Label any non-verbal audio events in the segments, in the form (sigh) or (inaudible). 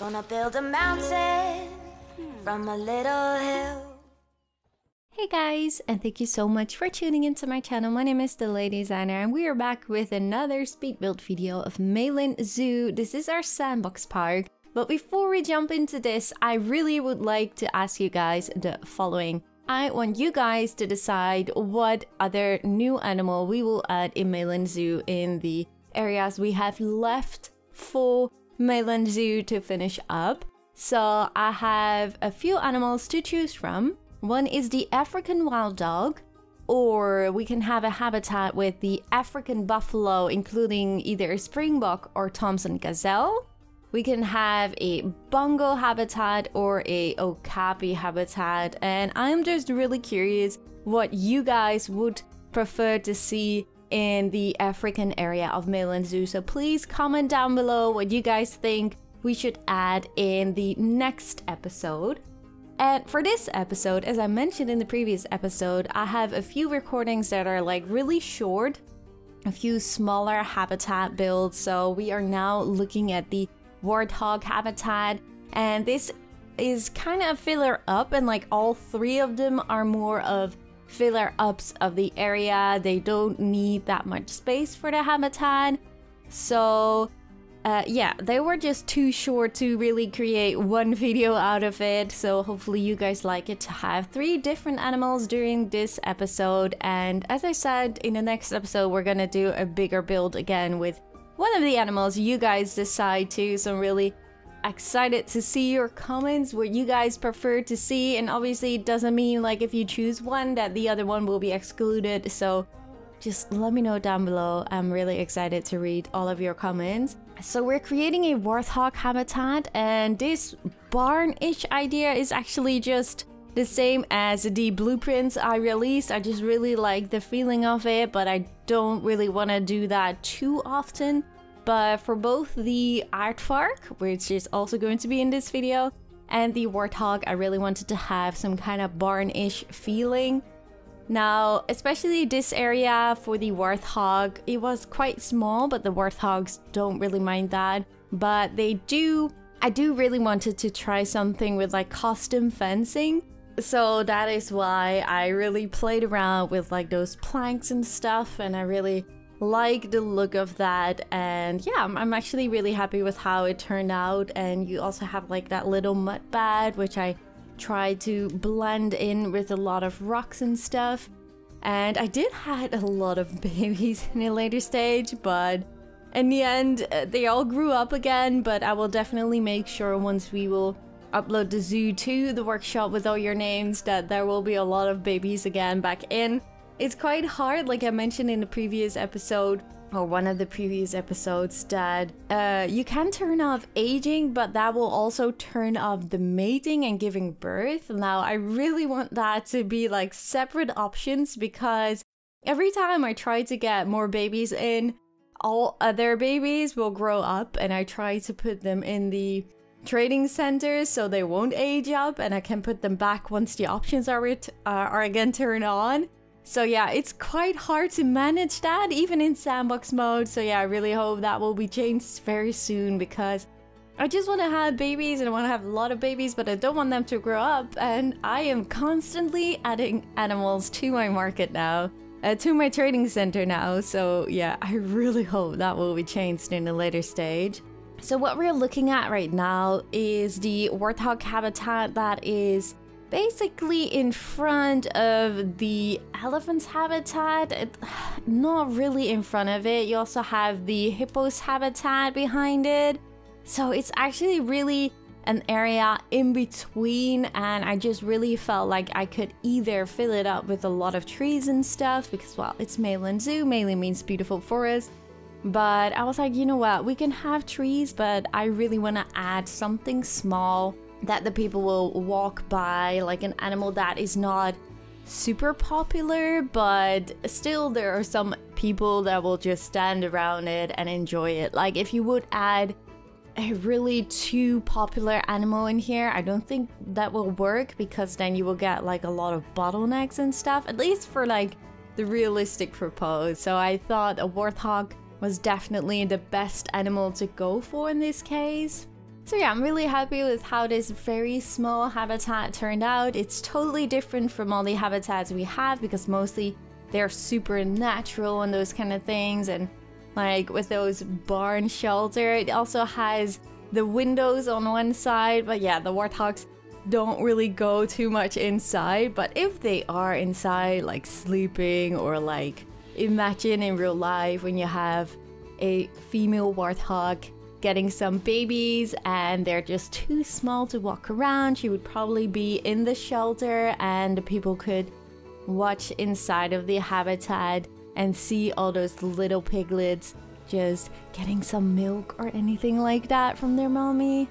Gonna build a mountain from a little hill. Hey guys, and thank you so much for tuning into my channel. My name is The Lady Designer, and we are back with another speed build video of Meilin Zoo. This is our sandbox park. But before we jump into this, I really would like to ask you guys the following. I want you guys to decide what other new animal we will add in Meilin Zoo in the areas we have left for Meilin Zoo to finish up. So I have a few animals to choose from. One is the African wild dog, or we can have a habitat with the African buffalo, including either springbok or Thompson gazelle. We can have a bongo habitat or a okapi habitat, and I'm just really curious what you guys would prefer to see in the African area of Meilin Zoo. So please comment down below what you guys think we should add in the next episode. And for this episode, as I mentioned in the previous episode, I have a few recordings that are like really short, a few smaller habitat builds. So we are now looking at the warthog habitat, and this is kind of filler up, and like all three of them are more of filler ups of the area. They don't need that much space for the habitat. So uh, yeah, they were just too short to really create one (laughs) video out of it. So hopefully you guys like it to have three different animals during this episode. And as I said, in the next episode, we're gonna do a bigger build again with one of the animals you guys decide to. So I'm really excited to see your comments what you guys prefer to see and obviously it doesn't mean like if you choose one that the other one will be excluded so just let me know down below i'm really excited to read all of your comments so we're creating a warthog habitat and this barn-ish idea is actually just the same as the blueprints I released. I just really like the feeling of it, but I don't really want to do that too often. But for both the aardvark, which is also going to be in this video, and the warthog, I really wanted to have some kind of barn-ish feeling. Now, especially this area for the warthog, it was quite small, but the warthogs don't really mind that. But they do, I do really wanted to try something with like custom fencing. So that is why I really played around with like those planks and stuff and I really like the look of that. And yeah I'm, actually really happy with how it turned out. And you also have like that little mud bed which I tried to blend in with a lot of rocks and stuff. And I did had a lot of (laughs) babies in a later stage but in the end uh, they all grew up again. But I will definitely make sure once we will upload the zoo to the workshop with all your names that there will be a lot of babies again back in it's quite hard, like I mentioned in the previous episode, or one of the previous episodes, that uh, you can turn off aging, but that will also turn off the mating and giving birth. Now, I really want that to be like separate options because every time I try to get more babies in, all other babies will grow up, and I try to put them in the trading centers so they won't age up, and I can put them back once the options are, uh, are again turned on. So yeah, it's quite hard to manage that even in sandbox mode. So yeah, I really hope that will be changed very soon because I just want to have babies and I want to have a lot of babies, but I don't want them to grow up. And I am constantly adding animals to my market now, uh, to my trading center now. So yeah, I really hope that will be changed in a later stage. So what we're looking at right now is the warthog habitat that is basically in front of the elephant's habitat. It, (sighs) not really in front of it. You also have the hippo's habitat behind it. So it's actually really an area in between and I just really felt like I could either fill it up with a lot of trees and stuff because well it's Meilin Zoo, mainly means beautiful forest. But I was like you know what? We can have trees but I really want to add something small that the people will walk by, like an animal that is not super popular, but still there are some people that will just stand around it and enjoy it. Like if you would add a really too popular animal in here, I don't think that will work because then you will get like a lot of bottlenecks and stuff, at least for like the realistic propose. So I thought a warthog was definitely the best animal to go for in this case. So yeah, I'm really happy with how this very small habitat turned out. It's totally different from all the habitats we have because mostly they're super natural and those kind of things. And like with those barn shelter it also has the windows on one side. But yeah the warthogs don't really go too much inside. But if they are inside like sleeping or like imagine in real life when you have a female warthog getting some babies and they're just too small to walk around she would probably be in the shelter and people could watch inside of the habitat and see all those little piglets just getting some milk or anything like that from their mommy.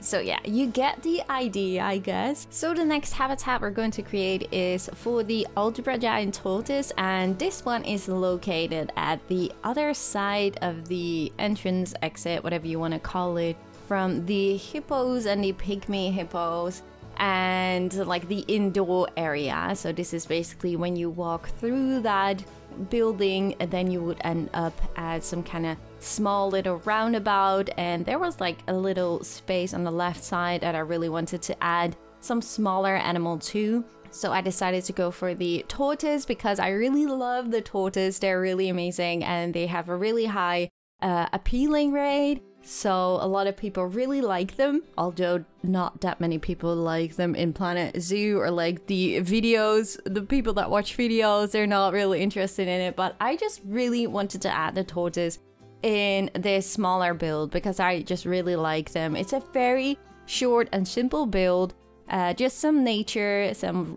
So yeah, you get the idea, I guess. So the next habitat we're going to create is for the Aldabra Giant Tortoise and this one is located at the other side of the entrance exit, whatever you want to call it, from the hippos and the pygmy hippos and like the indoor area. So this is basically when you walk through that building and then you would end up at some kind of small little roundabout and there was like a little space on the left side that I really wanted to add some smaller animal to. So I decided to go for the tortoise because I really love the tortoise. They're really amazing and they have a really high uh, appealing rate so a lot of people really like them, although not that many people like them in Planet Zoo or like the videos. The people that watch videos, they're not really interested in it. But I just really wanted to add the tortoise in this smaller build because I just really like them. It's a very short and simple build. Uh, just some nature, some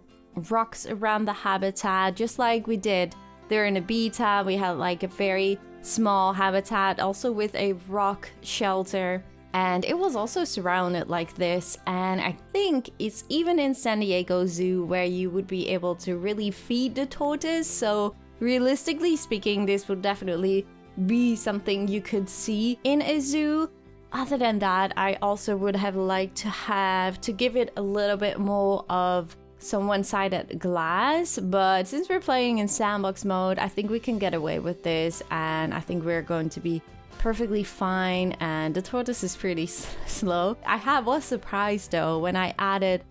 rocks around the habitat, just like we did there in beta. We had like a very small habitat, also with a rock shelter. And it was also surrounded like this. And I think it's even in San Diego Zoo where you would be able to really feed the tortoise. So, realistically speaking, this would definitely be something you could see in a zoo. Other than that, I also would have liked to have to give it a little bit more of some one-sided glass, but since we're playing in sandbox mode, I think we can get away with this and I think we're going to be perfectly fine and the tortoise is pretty (laughs) slow. I have was surprised though when I added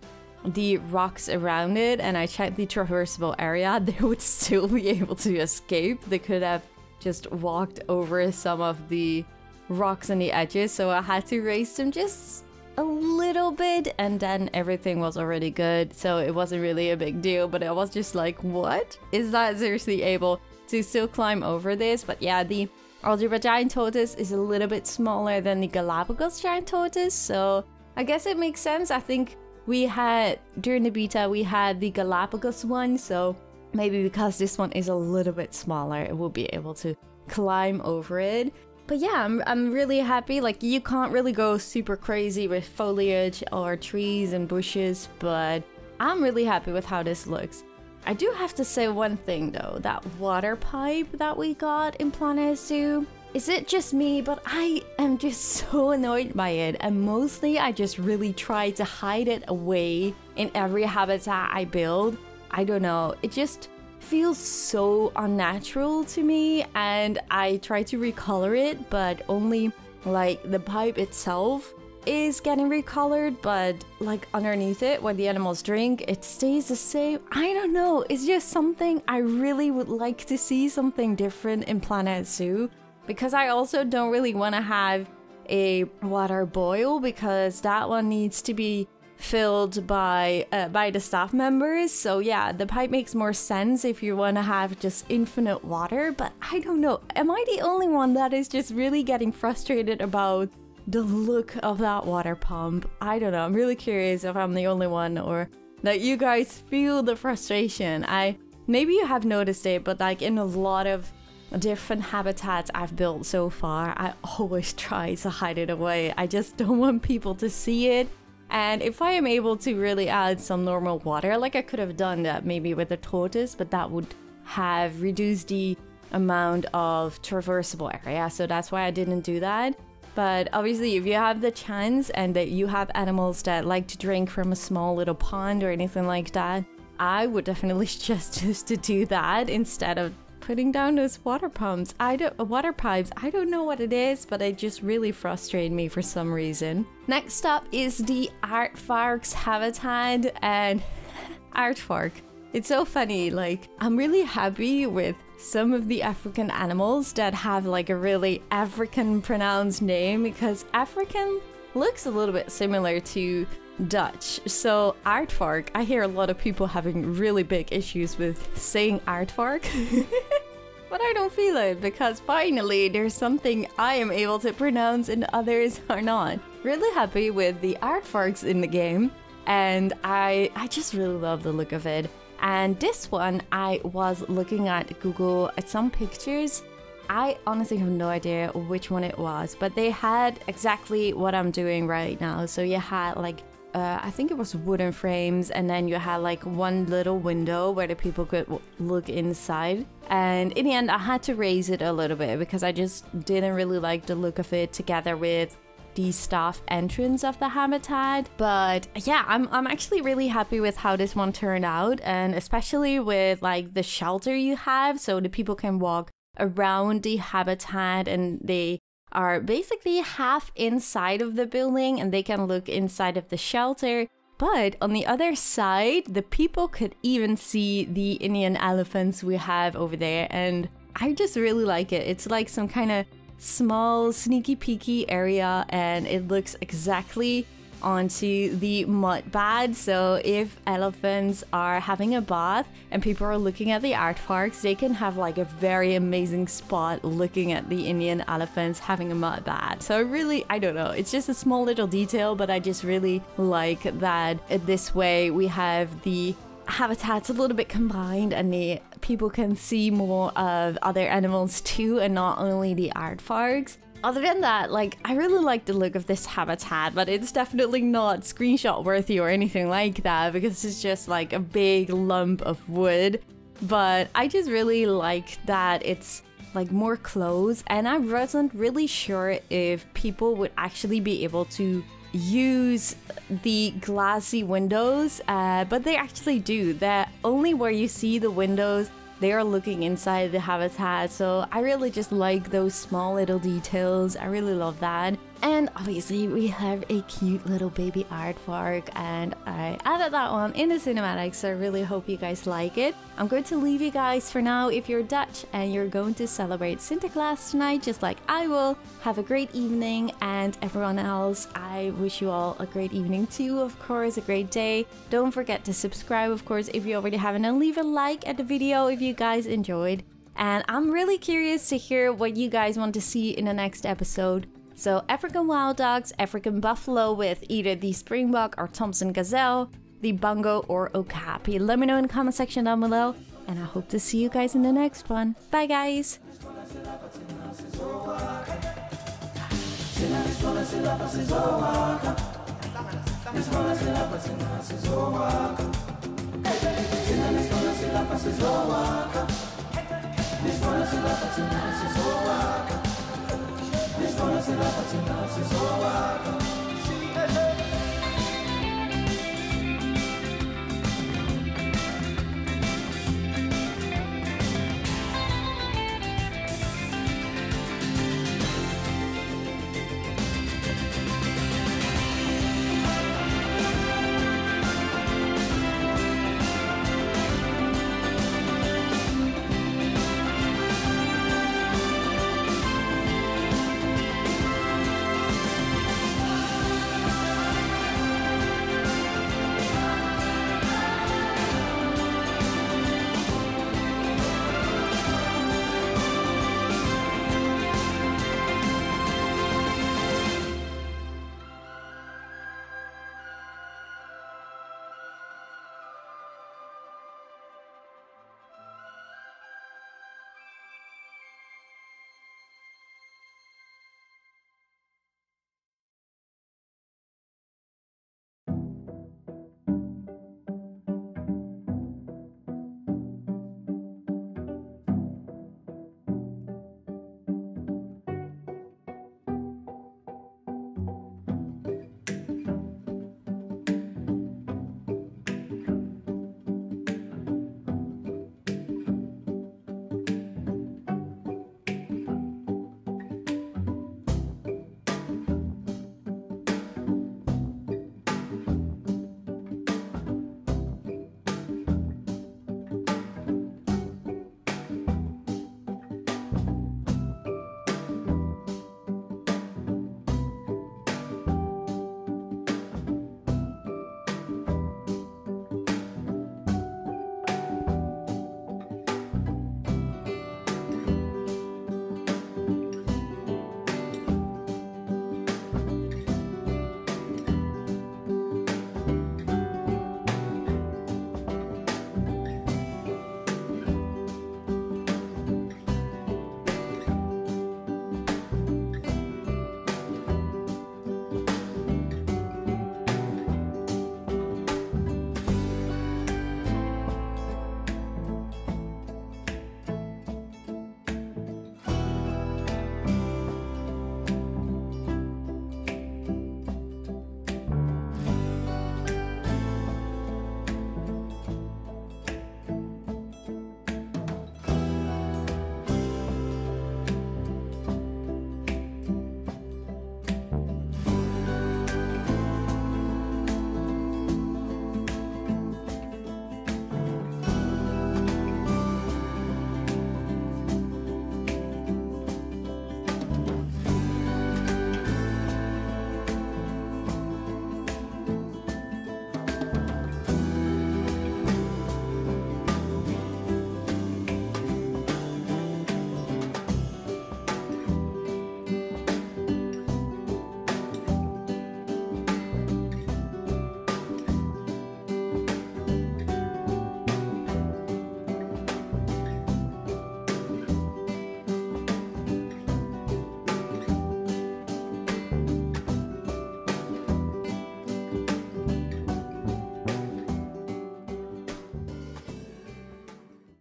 the rocks around it and I checked the traversable area, (laughs) they would still be able to escape. They could have just walked over some of the rocks on the edges, so I had to raise them just a little bit and then everything was already good so it wasn't really a big deal but I was just like what? Is that seriously able to still climb over this? But yeah the Aldabra giant tortoise is a little bit smaller than the Galapagos giant tortoise so I guess it makes sense. I think we had during the beta we had the Galapagos one so maybe because this one is a little bit smaller it will be able to climb over it but yeah, I'm, I'm really happy. Like, you can't really go super crazy with foliage or trees and bushes, but I'm really happy with how this looks. I do have to say one thing though, that water pipe that we got in Planet Zoo, is it just me, but I am just (laughs) so annoyed by it and mostly I just really try to hide it away in every habitat I build. I don't know, it just feels so unnatural to me and I try to recolor it but only like the pipe itself is getting recolored but like underneath it when the animals drink it stays the same. I don't know it's just something i really would like to see something different in planet zoo because i also don't really want to have a water boil because that one needs to be filled by uh, by the staff members. So yeah, the pipe makes more sense if you want to have just infinite water. But I don't know. Am I the only one that is just really getting frustrated about the look of that water pump? I don't know. I'm really curious if I'm the only one or that you guys feel the frustration. I maybe you have noticed it, but like in a lot of different habitats I've built so far, I always (laughs) try to hide it away. I just don't want people to see it and if I am able to really add some normal water, like I could have done that maybe with a tortoise, but that would have reduced the amount of traversable area. So that's why I didn't do that. But obviously, if you have the chance and that you have animals that like to drink from a small little pond or anything like that, I would definitely (laughs) suggest just to do that instead of putting down those water pumps. I don't uh, water pipes. I don't know what it is, but it just really frustrates me for some reason. Next up is the Aardvark's habitat and (laughs) Aardvark. It's so funny, like, I'm really happy with some of the African animals that have like a really African pronounced name because African looks a little bit similar to Dutch. So aardvark, I hear a lot of people having really big issues with saying aardvark. (laughs) but I don't feel it because finally there's something I am able to pronounce and others (laughs) are not. Really happy with the aardvarks in the game and I I just really love the look of it. And this one, I was looking at Google at some pictures. I honestly have no idea which one it was, but they had exactly what I'm doing right now. So you had like, uh, I think it was wooden frames, and then you had like one little window where the people could look inside. And in the end, I had to raise it a little bit because I just didn't really like the look of it together with the staff entrance of the habitat. But yeah, I'm, I'm actually really happy with how this one turned out, and especially with like the shelter you have, so the people can walk around the habitat and they are basically half inside of the building and they can look inside of the shelter. But on the other side, the people could even see the Indian elephants we have over there, and I just really like it. It's like some kind of small sneaky peeky area and it looks exactly onto the mud bath. So if elephants are having a bath and people are looking at the aardvarks, they can have like a very amazing spot looking at the Indian elephants having a mud bath. So really, I don't know, it's just a small little detail, but I just really like that this way we have the habitats a little bit combined and the people can see more of other animals too and not only the aardvarks. Other than that, like, I really like the look of this habitat, but it's definitely not screenshot worthy or anything like that because it's just like a big lump of wood. But I just really like that it's like more close and I wasn't really sure if people would actually be able to use the glassy windows, uh, but they actually do. That only where you see the windows, they are looking inside the habitat. So I really just like those small little details. I really love that. And obviously we have a cute little baby aardvark and I added that one in the cinematics so I really hope you guys like it. I'm going to leave you guys for now if you're Dutch and you're going to celebrate Sinterklaas tonight just like I will. Have a great evening and everyone else I wish you all a great evening too of course a great day. Don't forget to subscribe of course if you already haven't and leave a like at the video if you guys enjoyed. And I'm really curious to hear what you guys want to see in the next episode. So African wild dogs, African buffalo with either the springbok or Thompson gazelle, the bongo or okapi. Let me know in the comment section down below, and I hope to see you guys in the next one. Bye guys! Love, but it's not, it's